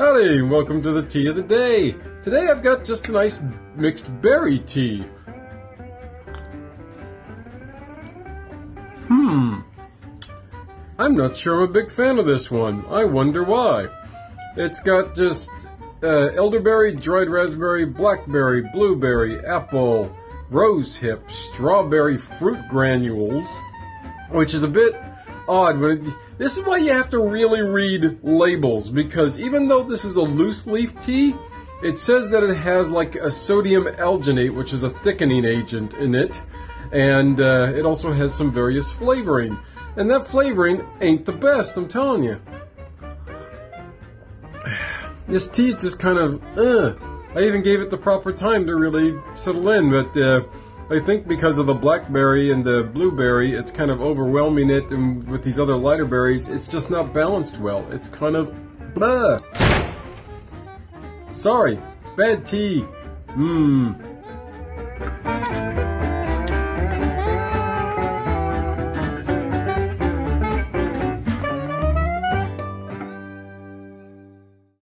Howdy, welcome to the tea of the day. Today I've got just a nice mixed berry tea. Hmm. I'm not sure I'm a big fan of this one. I wonder why. It's got just uh, elderberry, dried raspberry, blackberry, blueberry, apple, rose hip, strawberry fruit granules, which is a bit odd. When it, this is why you have to really read labels because even though this is a loose leaf tea, it says that it has like a sodium alginate, which is a thickening agent in it, and uh, it also has some various flavoring. And that flavoring ain't the best, I'm telling you. This tea is just kind of, uh. I even gave it the proper time to really settle in, but uh, I think because of the blackberry and the blueberry, it's kind of overwhelming it, and with these other lighter berries, it's just not balanced well. It's kind of blah. Sorry, bad tea. Mmm.